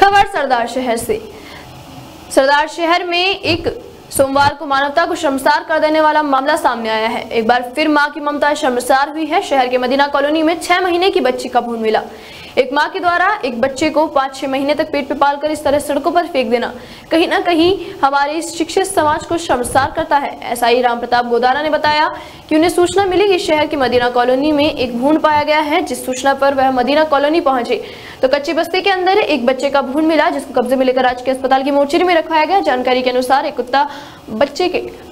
खबर सरदार शहर से। सरदार शहर में एक सोमवार को मानवता को शर्मसार कर देने वाला मामला सामने आया है। एक बार फिर माँ की ममता शर्मसार हुई है। शहर के मदीना कॉलोनी में छह महीने की बच्ची का भून मिला। एक माँ के द्वारा एक बच्चे को पाँच छह महीने तक पेट पे पालकर इस तरह सड़कों पर फेंक देना। कहीं ना कहीं हमारे इस शिक्षित समाज को शर्मसार करता है। ऐसा ही राम प्रताप गोदारा ने बताया कि उन्हें सूचना मिली कि शहर की मदीना कॉलोनी में एक भून पाया गया है, जिस सूचना पर वह मदीना कॉलोनी पहुँचे। तो कच्ची बस्ती के अंदर एक बच्चे का भून मिला, जिसको कब्जे में लेकर राजकीय अस्पताल की मोर्चरी में रखवाया गया। जानकारी के अनुसार एक कुत्ता बच्चे के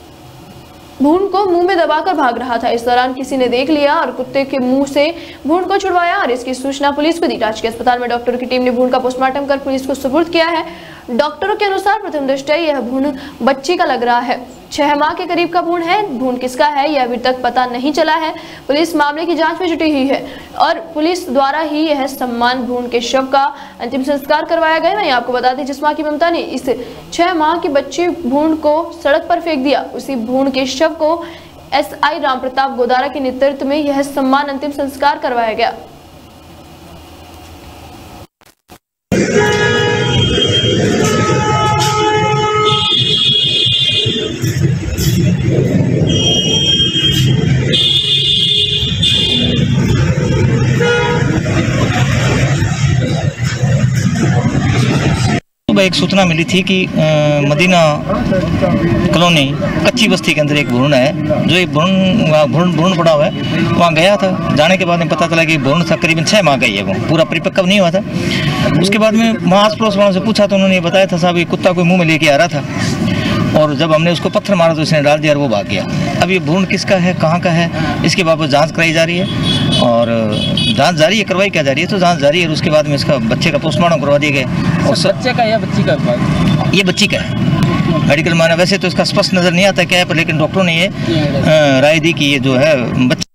भून को मुँह में दबाकर भाग रहा था। इस दौरान किसी ने देख लिया और कुत्ते के मुँह से भून को छुड़वाया और इसकी सूचना पुलिस को दी। राजकीय अस्पताल में डॉक्टरों की टीम ने भून का पोस्टमार्टम कर पुलिस को सुपुर्द किया है। डॉक्टरों के अनुसार प्रथम दृष्टया यह भून बच्ची का लग रहा है। छह माह के करीब का भून है। भून किसका है, यह अभी तक पता नहीं चला है। पुलिस मामले की जाँच में जुटी हुई है। और पुलिस द्वारा ही यह सम्मान भ्रूण के शव का अंतिम संस्कार करवाया गया। वहीं आपको बता दें, जिस माँ की ममता ने इस छह माह के बच्चे भ्रूण को सड़क पर फेंक दिया, उसी भ्रूण के शव को एस आई राम प्रताप गोदारा के नेतृत्व में यह सम्मान अंतिम संस्कार करवाया गया। सुबह एक सूचना मिली थी कि अ, मदीना कॉलोनी कच्ची बस्ती के अंदर एक भ्रूण है। जो एक भ्रूण भ्रूण भ्रूण पड़ा हुआ है। वहाँ गया था। जाने के बाद में पता चला कि भ्रूण था करीबन छः माह ही है वो। पूरा परिपक्व नहीं हुआ था। उसके बाद में वहाँ आस पड़ोस वालों से पूछा तो उन्होंने ये बताया था साहब ये कुत्ता कोई मुँह में लेके आ रहा था। और जब हमने उसको पत्थर मारा तो उसने डाल दिया और वो भाग गया। अब ये भ्रूण किसका है कहाँ का है इसके बाबत जाँच कराई जा रही है। और जाँच जारी है करवाई क्या जा रही है? तो जाँच जारी है उसके बाद में इसका बच्चे का पोस्टमार्टम करवा दिया गया और सर, बच्चे का या बच्ची का ये बच्ची का है। मेडिकल माना वैसे तो इसका स्पष्ट नज़र नहीं आता क्या है पर लेकिन डॉक्टरों ने ये राय दी कि ये जो है बच्चा